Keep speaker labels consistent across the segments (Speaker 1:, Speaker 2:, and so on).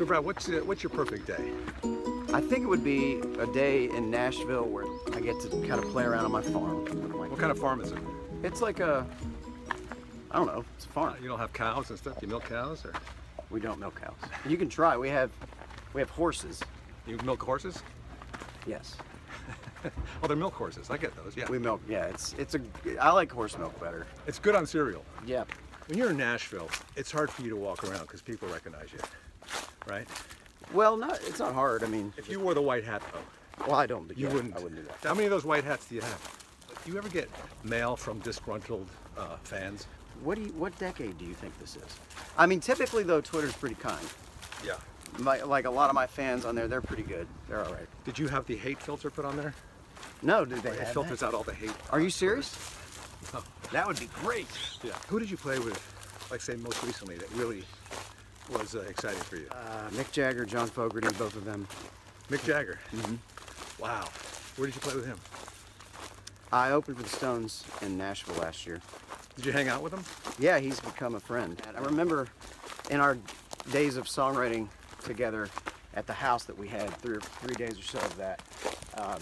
Speaker 1: So Brad, what's uh, what's your perfect day?
Speaker 2: I think it would be a day in Nashville where I get to kind of play around on my farm.
Speaker 1: What kind of farm is it?
Speaker 2: It's like a, I don't know, it's a farm.
Speaker 1: You don't have cows and stuff. You milk cows, or
Speaker 2: We don't milk cows. You can try. We have, we have horses.
Speaker 1: you milk horses?
Speaker 2: Yes,
Speaker 1: Oh, they're milk horses. I get those. Yeah.
Speaker 2: we milk. Yeah, it's it's a. I like horse milk better.
Speaker 1: It's good on cereal.
Speaker 2: Yeah.
Speaker 1: When you're in Nashville, it's hard for you to walk around because people recognize you, right?
Speaker 2: Well, not it's not hard. I mean,
Speaker 1: If you wore the white hat, though,
Speaker 2: well, I don't. do
Speaker 1: you
Speaker 2: that.
Speaker 1: wouldn't.
Speaker 2: I wouldn't do that.
Speaker 1: How many of those white hats do you have? Do you ever get mail from disgruntled uh, fans?
Speaker 2: What do you? What decade do you think this is? I mean, typically though, Twitter's pretty kind.
Speaker 1: Yeah.
Speaker 2: My, like a lot of my fans on there, they're pretty good. They're all right.
Speaker 1: Did you have the hate filter put on there?
Speaker 2: No, did they
Speaker 1: It filters
Speaker 2: that?
Speaker 1: out all the hate.
Speaker 2: Are you serious?
Speaker 1: Oh.
Speaker 2: That would be great.
Speaker 1: Yeah. Who did you play with, like say most recently, that really was uh, exciting for you?
Speaker 2: Uh, Mick Jagger, John Fogerty, both of them.
Speaker 1: Mick Jagger. Wow. Where did you play with him?
Speaker 2: I opened for the Stones in Nashville last year.
Speaker 1: Did you hang out with him?
Speaker 2: Yeah, he's become a friend. I remember in our days of songwriting together at the house that we had, three, or, three days or so of that, um,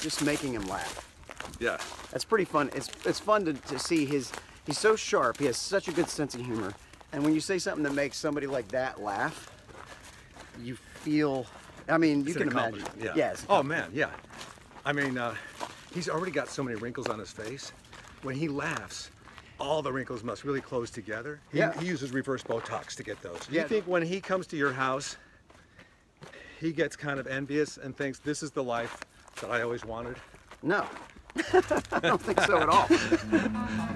Speaker 2: just making him laugh.
Speaker 1: Yeah.
Speaker 2: That's pretty fun. It's, it's fun to, to see his, he's so sharp, he has such a good sense of humor. And when you say something that makes somebody like that laugh, you feel, I mean, you
Speaker 1: It's
Speaker 2: can imagine. Yeah. it's
Speaker 1: oh man, yeah. I mean, uh, he's already got so many wrinkles on his face. When he laughs, all the wrinkles must really close together. He,
Speaker 2: Yeah.
Speaker 1: he uses reverse Botox to get those. Do
Speaker 2: Yeah.
Speaker 1: you think when he comes to your house, he gets kind of envious and thinks this is the life that I always wanted?
Speaker 2: No. I don't think so at all.